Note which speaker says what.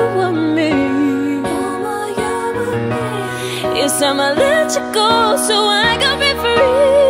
Speaker 1: and me me It's time I let you go so I can be free